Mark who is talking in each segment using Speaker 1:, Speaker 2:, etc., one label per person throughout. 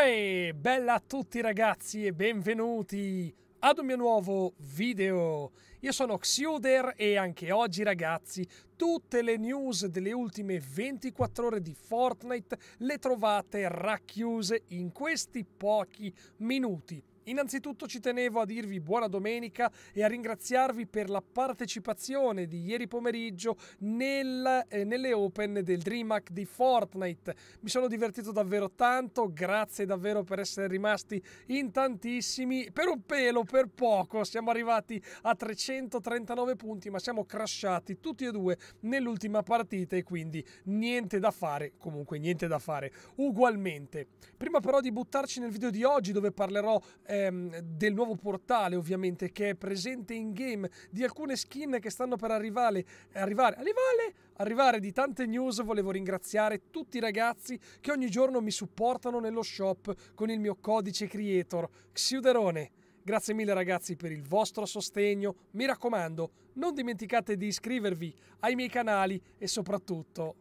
Speaker 1: Uè, bella a tutti ragazzi e benvenuti ad un mio nuovo video. Io sono Xuder e anche oggi ragazzi tutte le news delle ultime 24 ore di Fortnite le trovate racchiuse in questi pochi minuti. Innanzitutto ci tenevo a dirvi buona domenica e a ringraziarvi per la partecipazione di ieri pomeriggio nel, eh, nelle open del DreamHack di Fortnite. Mi sono divertito davvero tanto, grazie davvero per essere rimasti in tantissimi. Per un pelo, per poco, siamo arrivati a 339 punti, ma siamo crashati tutti e due nell'ultima partita e quindi niente da fare, comunque niente da fare ugualmente. Prima però di buttarci nel video di oggi dove parlerò... Eh, ehm, del nuovo portale ovviamente che è presente in game, di alcune skin che stanno per arrivare, arrivare, arrivare, arrivare di tante news, volevo ringraziare tutti i ragazzi che ogni giorno mi supportano nello shop con il mio codice creator, Xiuderone. Grazie mille ragazzi per il vostro sostegno, mi raccomando, non dimenticate di iscrivervi ai miei canali e soprattutto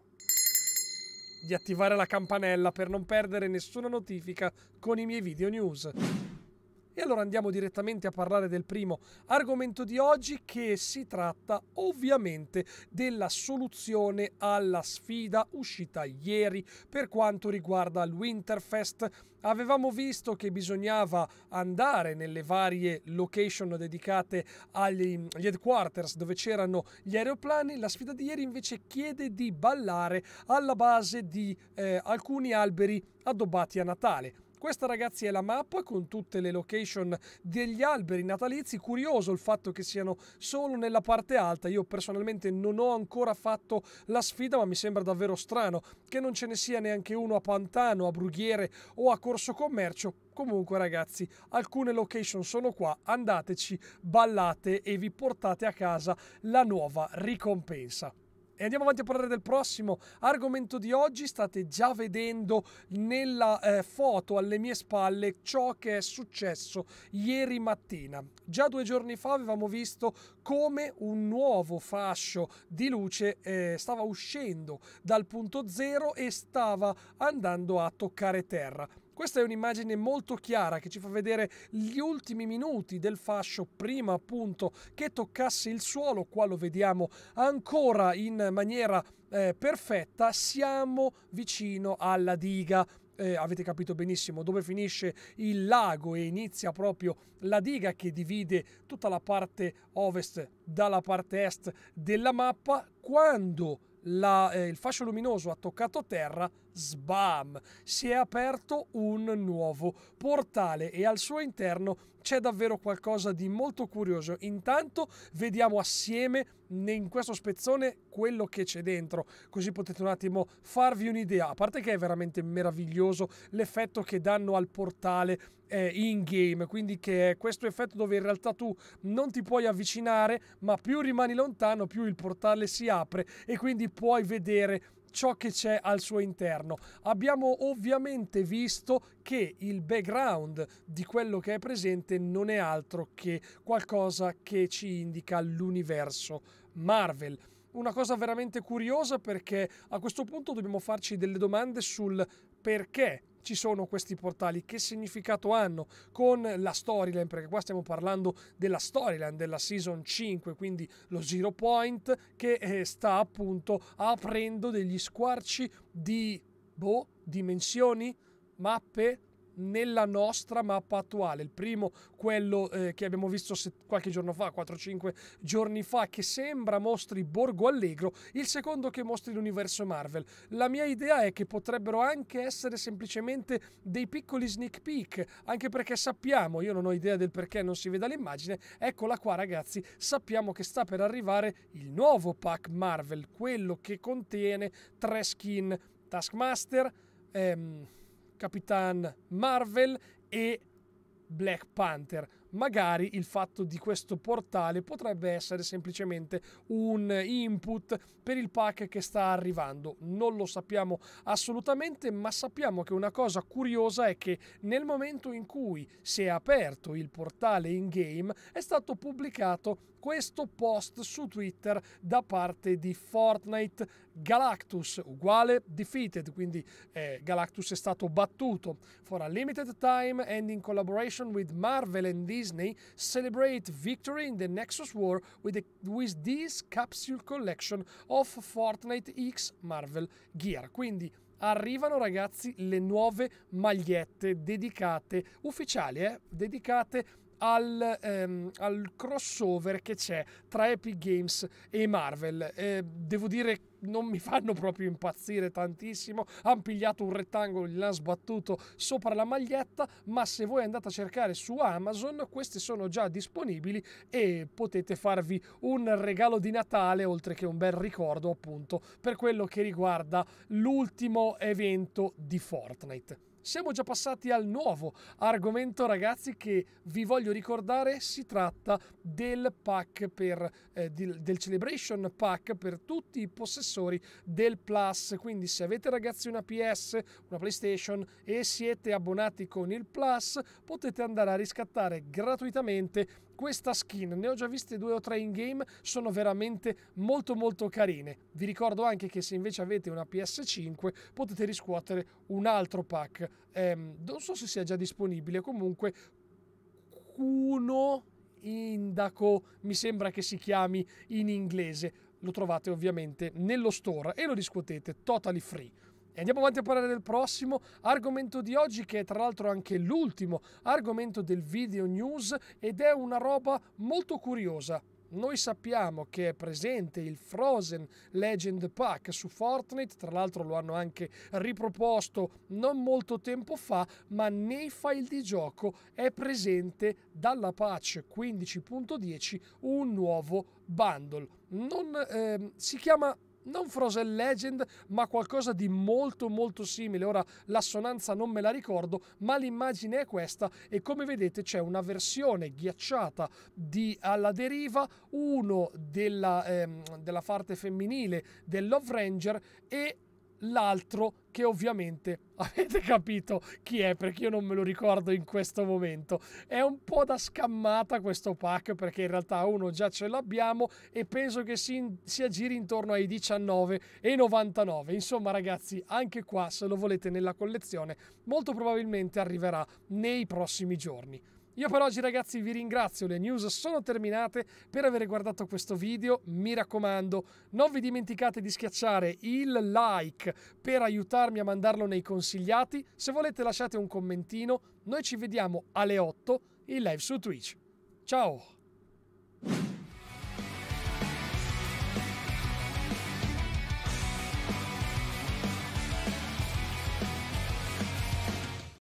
Speaker 1: di attivare la campanella per non perdere nessuna notifica con i miei video news. E allora andiamo direttamente a parlare del primo argomento di oggi che si tratta ovviamente della soluzione alla sfida uscita ieri per quanto riguarda il Winterfest. Avevamo visto che bisognava andare nelle varie location dedicate agli, agli headquarters dove c'erano gli aeroplani. La sfida di ieri invece chiede di ballare alla base di eh, alcuni alberi addobbati a Natale. Questa ragazzi è la mappa con tutte le location degli alberi natalizi. Curioso il fatto che siano solo nella parte alta. Io personalmente non ho ancora fatto la sfida, ma mi sembra davvero strano che non ce ne sia neanche uno a Pantano, a Brughiere o a Corso Commercio. Comunque ragazzi, alcune location sono qua, andateci, ballate e vi portate a casa la nuova ricompensa. E andiamo avanti a parlare del prossimo argomento di oggi. State già vedendo nella eh, foto alle mie spalle ciò che è successo ieri mattina. Già due giorni fa avevamo visto come un nuovo fascio di luce eh, stava uscendo dal punto zero e stava andando a toccare terra. Questa è un'immagine molto chiara che ci fa vedere gli ultimi minuti del fascio prima appunto che toccasse il suolo, qua lo vediamo ancora in maniera eh, perfetta, siamo vicino alla diga. Eh, avete capito benissimo dove finisce il lago e inizia proprio la diga che divide tutta la parte ovest dalla parte est della mappa. Quando la, eh, il fascio luminoso ha toccato terra, sbam, si è aperto un nuovo portale e al suo interno c'è davvero qualcosa di molto curioso. Intanto vediamo assieme in questo spezzone quello che c'è dentro, così potete un attimo farvi un'idea. A parte che è veramente meraviglioso l'effetto che danno al portale eh, in game, quindi che è questo effetto dove in realtà tu non ti puoi avvicinare, ma più rimani lontano, più il portale si apre e quindi puoi vedere ciò che c'è al suo interno. Abbiamo ovviamente visto che il background di quello che è presente non è altro che qualcosa che ci indica l'universo Marvel. Una cosa veramente curiosa perché a questo punto dobbiamo farci delle domande sul perché ci sono questi portali, che significato hanno con la storyline, perché qua stiamo parlando della storyline della season 5, quindi lo Zero Point che eh, sta appunto aprendo degli squarci di boh, dimensioni, mappe, nella nostra mappa attuale. Il primo, quello eh, che abbiamo visto qualche giorno fa, 4-5 giorni fa, che sembra mostri Borgo Allegro, il secondo che mostri l'universo Marvel. La mia idea è che potrebbero anche essere semplicemente dei piccoli sneak peek, anche perché sappiamo, io non ho idea del perché non si veda l'immagine, eccola qua ragazzi, sappiamo che sta per arrivare il nuovo pack Marvel, quello che contiene tre skin Taskmaster, ehm, Capitan Marvel e Black Panther. Magari il fatto di questo portale potrebbe essere semplicemente un input per il pack che sta arrivando. Non lo sappiamo assolutamente, ma sappiamo che una cosa curiosa è che nel momento in cui si è aperto il portale in game è stato pubblicato questo post su Twitter da parte di Fortnite. Galactus uguale defeated, quindi eh, Galactus è stato battuto. For a limited time and in collaboration with Marvel and Disney, celebrate victory in the Nexus War with, the, with this capsule collection of Fortnite X Marvel Gear. Quindi arrivano ragazzi le nuove magliette dedicate ufficiali, eh, dedicate al, ehm, al, crossover che c'è tra Epic Games e Marvel. Eh, devo dire non mi fanno proprio impazzire tantissimo. Hanno pigliato un rettangolo, gliel'hanno sbattuto sopra la maglietta, ma se voi andate a cercare su Amazon, queste sono già disponibili e potete farvi un regalo di Natale, oltre che un bel ricordo appunto per quello che riguarda l'ultimo evento di Fortnite siamo già passati al nuovo argomento, ragazzi, che vi voglio ricordare. Si tratta del pack per eh, del Celebration Pack per tutti i possessori del Plus. Quindi, se avete ragazzi una PS, una PlayStation e siete abbonati con il Plus, potete andare a riscattare gratuitamente questa skin. Ne ho già viste due o tre in game, sono veramente molto molto carine. Vi ricordo anche che se invece avete una PS5 potete riscuotere un altro pack. Ehm, non so se sia già disponibile, comunque uno Indaco mi sembra che si chiami in inglese. Lo trovate ovviamente nello store e lo riscuotete totally free. E andiamo avanti a parlare del prossimo argomento di oggi, che è tra l'altro anche l'ultimo argomento del video news ed è una roba molto curiosa. Noi sappiamo che è presente il Frozen Legend Pack su Fortnite, tra l'altro lo hanno anche riproposto non molto tempo fa, ma nei file di gioco è presente dalla patch 15.10 un nuovo bundle. Non, eh, si chiama non Frozen Legend, ma qualcosa di molto molto simile. Ora l'assonanza non me la ricordo, ma l'immagine è questa e come vedete c'è una versione ghiacciata di Alla deriva, uno della, ehm, della parte femminile del Love Ranger e l'altro che ovviamente avete capito chi è perché io non me lo ricordo in questo momento. È un po' da scammata questo pack perché in realtà uno già ce l'abbiamo e penso che si, si aggiri intorno ai 19,99. Insomma ragazzi, anche qua se lo volete nella collezione molto probabilmente arriverà nei prossimi giorni. Io per oggi ragazzi vi ringrazio, le news sono terminate per aver guardato questo video, mi raccomando non vi dimenticate di schiacciare il like per aiutarmi a mandarlo nei consigliati, se volete lasciate un commentino, noi ci vediamo alle 8 in live su Twitch. Ciao!